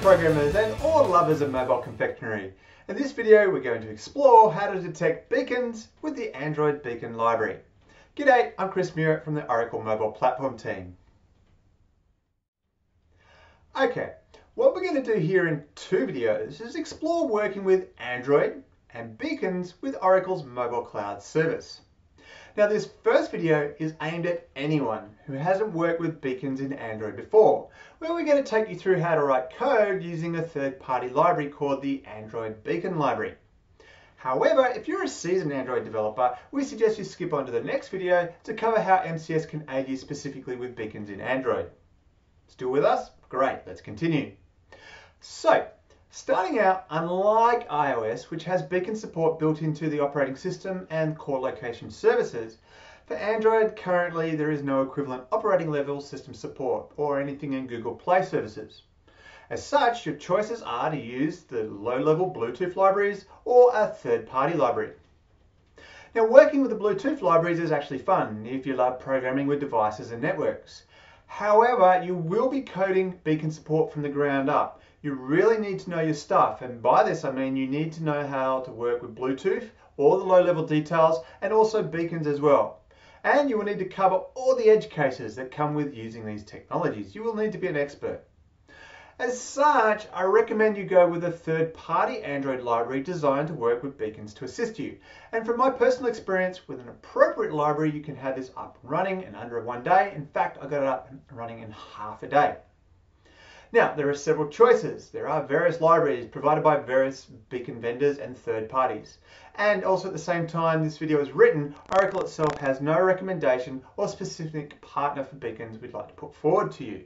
programmers and all lovers of mobile confectionery. In this video we're going to explore how to detect beacons with the Android Beacon Library. G'day, I'm Chris Murett from the Oracle Mobile Platform team. Okay, what we're going to do here in two videos is explore working with Android and beacons with Oracle's Mobile Cloud Service. Now this first video is aimed at anyone who hasn't worked with beacons in Android before, where we're going to take you through how to write code using a third-party library called the Android Beacon Library. However, if you're a seasoned Android developer, we suggest you skip on to the next video to cover how MCS can aid you specifically with beacons in Android. Still with us? Great, let's continue. So, Starting out, unlike iOS, which has beacon support built into the operating system and core location services, for Android currently there is no equivalent operating level system support or anything in Google Play services. As such, your choices are to use the low-level Bluetooth libraries or a third-party library. Now working with the Bluetooth libraries is actually fun if you love programming with devices and networks. However, you will be coding beacon support from the ground up you really need to know your stuff. And by this, I mean you need to know how to work with Bluetooth, all the low level details, and also beacons as well. And you will need to cover all the edge cases that come with using these technologies. You will need to be an expert. As such, I recommend you go with a third-party Android library designed to work with beacons to assist you. And from my personal experience, with an appropriate library, you can have this up and running in under one day. In fact, I got it up and running in half a day. Now, there are several choices. There are various libraries provided by various beacon vendors and third parties. And also at the same time this video is written, Oracle itself has no recommendation or specific partner for beacons we'd like to put forward to you.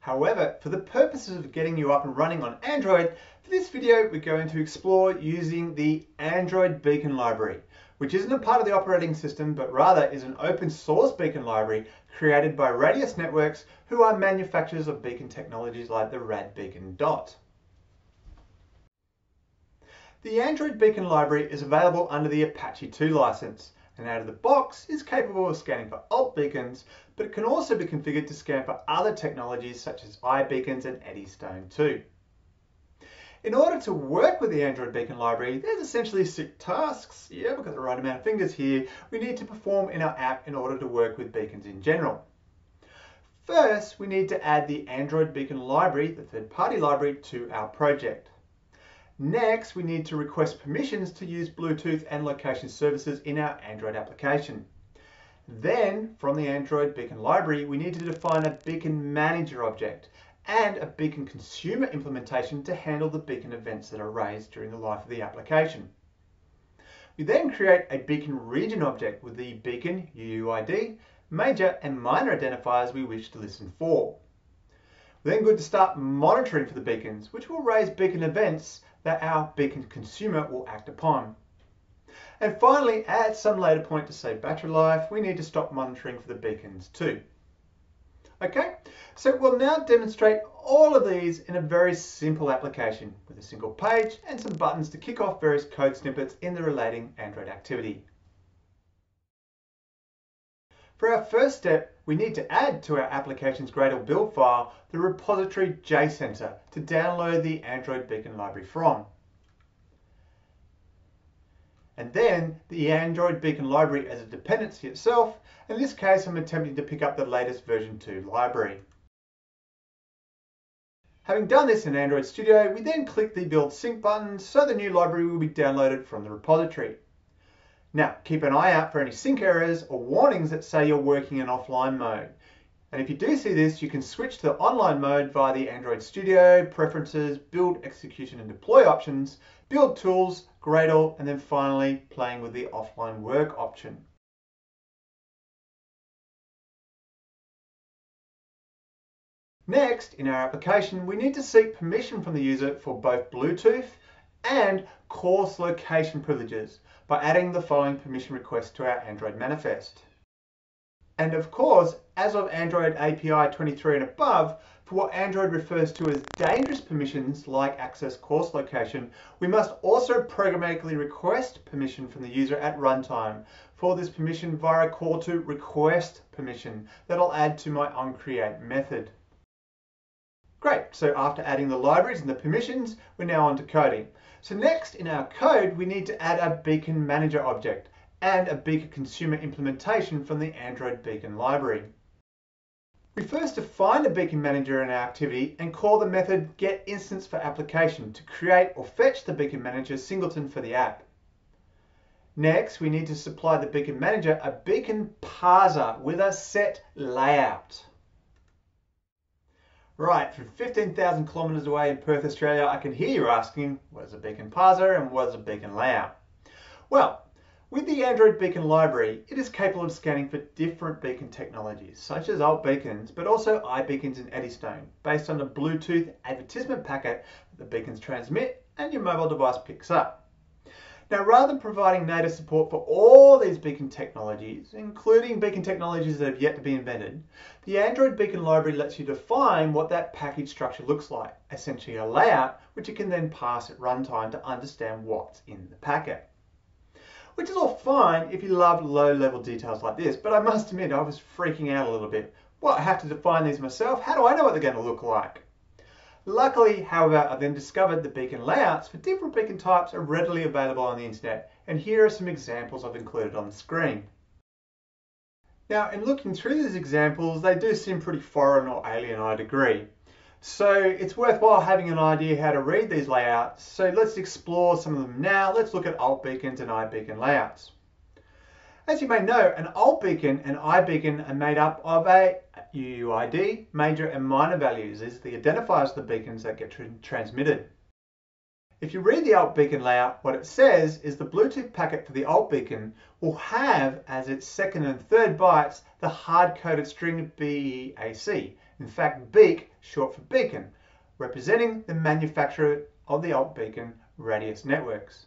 However, for the purposes of getting you up and running on Android, for this video we're going to explore using the Android Beacon Library which isn't a part of the operating system, but rather is an open source beacon library created by Radius Networks, who are manufacturers of beacon technologies like the RadBeacon Dot. The Android Beacon library is available under the Apache 2 license, and out of the box is capable of scanning for alt beacons, but it can also be configured to scan for other technologies such as iBeacons and Eddystone 2. In order to work with the Android Beacon library, there's essentially six tasks. Yeah, we've got the right amount of fingers here. We need to perform in our app in order to work with beacons in general. First, we need to add the Android Beacon library, the third-party library, to our project. Next, we need to request permissions to use Bluetooth and location services in our Android application. Then, from the Android Beacon library, we need to define a Beacon Manager object and a beacon consumer implementation to handle the beacon events that are raised during the life of the application. We then create a beacon region object with the beacon UUID, major and minor identifiers we wish to listen for. We're then good to start monitoring for the beacons, which will raise beacon events that our beacon consumer will act upon. And finally, at some later point to save battery life, we need to stop monitoring for the beacons too. Okay, so we'll now demonstrate all of these in a very simple application with a single page and some buttons to kick off various code snippets in the relating Android activity. For our first step, we need to add to our application's Gradle build file the repository JCenter to download the Android Beacon library from and then the Android Beacon library as a dependency itself. In this case, I'm attempting to pick up the latest version 2 library. Having done this in Android Studio, we then click the Build Sync button so the new library will be downloaded from the repository. Now, keep an eye out for any sync errors or warnings that say you're working in offline mode. And if you do see this, you can switch to online mode via the Android Studio, Preferences, Build, Execution and Deploy options, Build Tools, Gradle, and then finally playing with the Offline Work option. Next, in our application, we need to seek permission from the user for both Bluetooth and coarse location privileges by adding the following permission request to our Android manifest. And of course, as of Android API 23 and above, for what Android refers to as dangerous permissions like access coarse location, we must also programmatically request permission from the user at runtime for this permission via a call to request permission that I'll add to my onCreate method. Great, so after adding the libraries and the permissions, we're now on to coding. So next in our code, we need to add a beacon manager object and a beacon consumer implementation from the Android beacon library. We first define a beacon manager in our activity and call the method getInstance for application to create or fetch the beacon manager singleton for the app. Next, we need to supply the beacon manager a beacon parser with a set layout. Right, from 15,000 kilometers away in Perth, Australia, I can hear you asking, what is a beacon parser and what is a beacon layout? Well, with the Android Beacon library, it is capable of scanning for different beacon technologies, such as alt beacons, but also iBeacons and Eddystone, based on the Bluetooth advertisement packet that the beacons transmit and your mobile device picks up. Now, rather than providing native support for all these beacon technologies, including beacon technologies that have yet to be invented, the Android Beacon library lets you define what that package structure looks like, essentially a layout which you can then pass at runtime to understand what's in the packet. Which is all fine if you love low-level details like this, but I must admit I was freaking out a little bit. Well, I have to define these myself. How do I know what they're going to look like? Luckily, however, I then discovered that beacon layouts for different beacon types are readily available on the internet, and here are some examples I've included on the screen. Now, in looking through these examples, they do seem pretty foreign or alien, I'd agree. So it's worthwhile having an idea how to read these layouts. So let's explore some of them now. Let's look at alt beacons and iBeacon layouts. As you may know, an alt beacon and iBeacon are made up of a UUID, major and minor values. These are the identifiers of the beacons that get transmitted. If you read the alt beacon layout, what it says is the Bluetooth packet for the alt beacon will have as its second and third bytes the hard-coded string BEAC. In fact, BEAC, short for beacon, representing the manufacturer of the alt beacon, Radius Networks.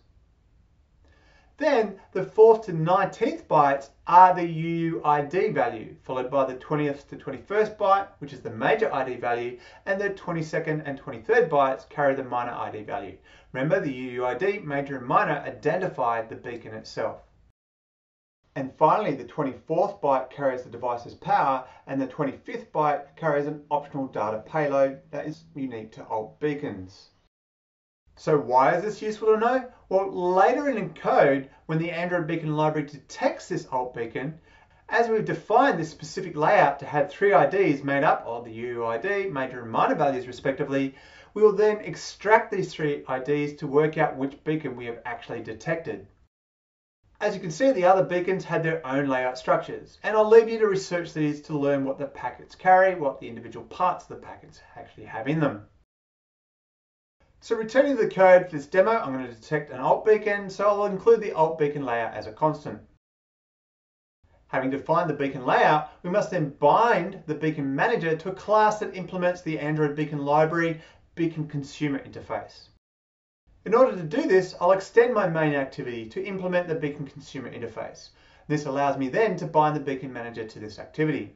Then the 4th to 19th bytes are the UUID value, followed by the 20th to 21st byte, which is the major ID value, and the 22nd and 23rd bytes carry the minor ID value. Remember, the UUID, major and minor, identify the beacon itself. And finally, the 24th byte carries the device's power, and the 25th byte carries an optional data payload that is unique to alt beacons. So why is this useful to know? Well, later in code, when the Android Beacon library detects this alt beacon, as we've defined this specific layout to have three IDs made up of the UUID, major and minor values respectively, we will then extract these three IDs to work out which beacon we have actually detected. As you can see, the other beacons had their own layout structures, and I'll leave you to research these to learn what the packets carry, what the individual parts of the packets actually have in them. So returning to the code for this demo, I'm going to detect an alt beacon, so I'll include the alt beacon layout as a constant. Having defined the beacon layout, we must then bind the beacon manager to a class that implements the Android beacon library beacon consumer interface. In order to do this, I'll extend my main activity to implement the beacon consumer interface. This allows me then to bind the beacon manager to this activity.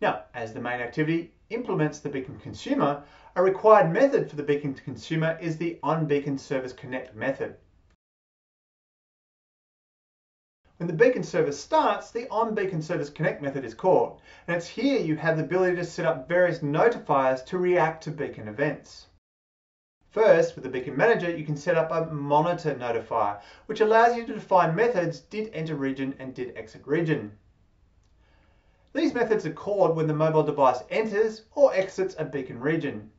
Now, as the main activity implements the beacon consumer, a required method for the beacon consumer is the onBeacon service connect method. When the beacon service starts, the onBeacon service connect method is called, and it's here you have the ability to set up various notifiers to react to beacon events. First, with the Beacon Manager, you can set up a monitor notifier, which allows you to define methods did enter region and did exit region. These methods are called when the mobile device enters or exits a beacon region.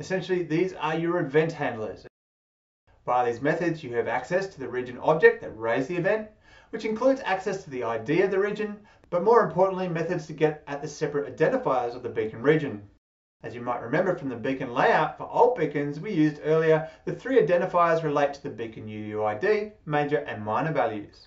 Essentially, these are your event handlers. Via these methods, you have access to the region object that raised the event, which includes access to the ID of the region, but more importantly, methods to get at the separate identifiers of the beacon region. As you might remember from the beacon layout for alt beacons we used earlier, the three identifiers relate to the beacon UUID, major and minor values.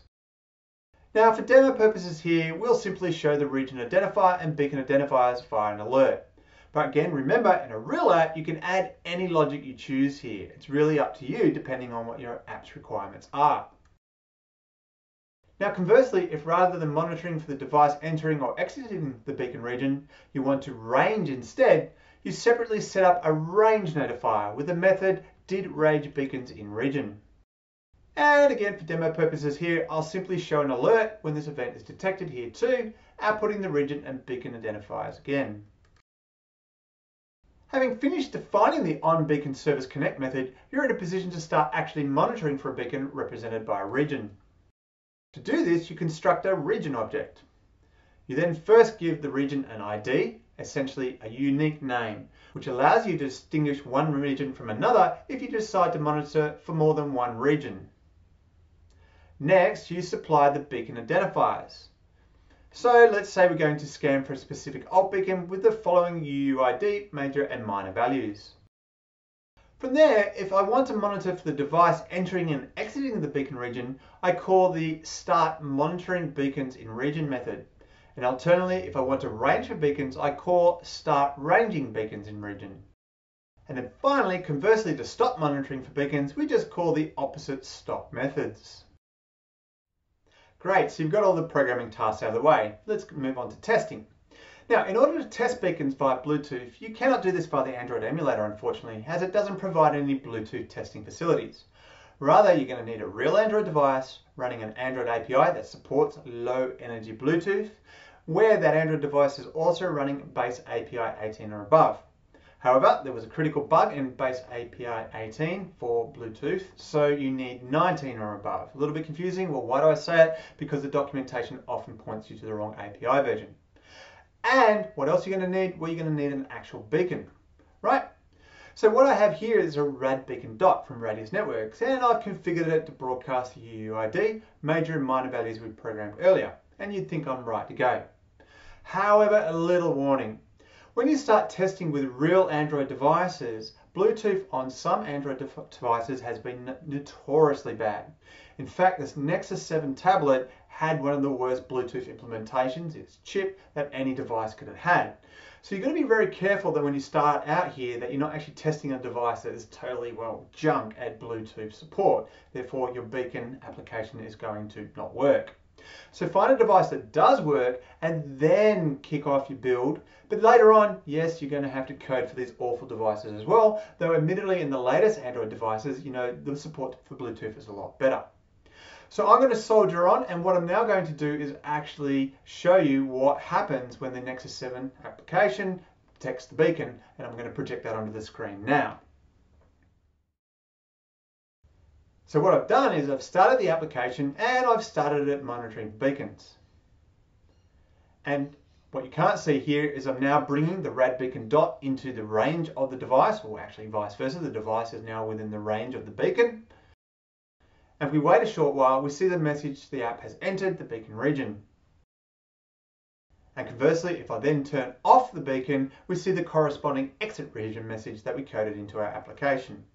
Now for demo purposes here, we'll simply show the region identifier and beacon identifiers via an alert. But again, remember, in a real app, you can add any logic you choose here. It's really up to you, depending on what your app's requirements are. Now conversely, if rather than monitoring for the device entering or exiting the beacon region, you want to range instead, you separately set up a range notifier with the method did beacons in region. And again, for demo purposes here, I'll simply show an alert when this event is detected here too, outputting the region and beacon identifiers again. Having finished defining the on-beacon service connect method, you're in a position to start actually monitoring for a beacon represented by a region. To do this, you construct a region object. You then first give the region an ID, essentially a unique name, which allows you to distinguish one region from another if you decide to monitor for more than one region. Next, you supply the beacon identifiers. So let's say we're going to scan for a specific alt beacon with the following UUID, major and minor values. From there, if I want to monitor for the device entering and exiting the beacon region, I call the start monitoring beacons in region method. And alternately, if I want to range for beacons, I call start ranging beacons in region. And then finally, conversely to stop monitoring for beacons, we just call the opposite stop methods. Great, so you've got all the programming tasks out of the way. Let's move on to testing. Now, in order to test beacons via Bluetooth, you cannot do this via the Android emulator, unfortunately, as it doesn't provide any Bluetooth testing facilities. Rather, you're going to need a real Android device running an Android API that supports low energy Bluetooth, where that Android device is also running base API 18 or above. However, there was a critical bug in base API 18 for Bluetooth, so you need 19 or above. A little bit confusing. Well, why do I say it? Because the documentation often points you to the wrong API version. And what else are you going to need? Well, you're going to need an actual beacon, right? So what I have here is a RadBeacon Dot from Radius Networks, and I've configured it to broadcast the UUID, major and minor values we programmed earlier, and you'd think I'm right to go. However, a little warning. When you start testing with real Android devices, Bluetooth on some Android devices has been notoriously bad. In fact, this Nexus 7 tablet had one of the worst Bluetooth implementations, its chip, that any device could have had. So you've got to be very careful that when you start out here that you're not actually testing a device that is totally, well, junk at Bluetooth support. Therefore, your beacon application is going to not work. So find a device that does work and then kick off your build. But later on, yes, you're going to have to code for these awful devices as well. Though admittedly in the latest Android devices, you know, the support for Bluetooth is a lot better. So I'm going to soldier on and what I'm now going to do is actually show you what happens when the Nexus 7 application detects the beacon and I'm going to project that onto the screen now. So what I've done is I've started the application and I've started it monitoring beacons. And what you can't see here is I'm now bringing the RadBeacon Dot into the range of the device, or actually vice versa, the device is now within the range of the beacon. And if we wait a short while, we see the message the app has entered the beacon region. And conversely, if I then turn off the beacon, we see the corresponding exit region message that we coded into our application.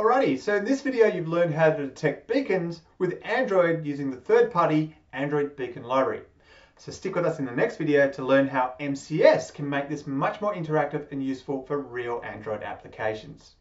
Alrighty, so in this video you've learned how to detect beacons with Android using the third-party Android Beacon Library. So stick with us in the next video to learn how MCS can make this much more interactive and useful for real Android applications.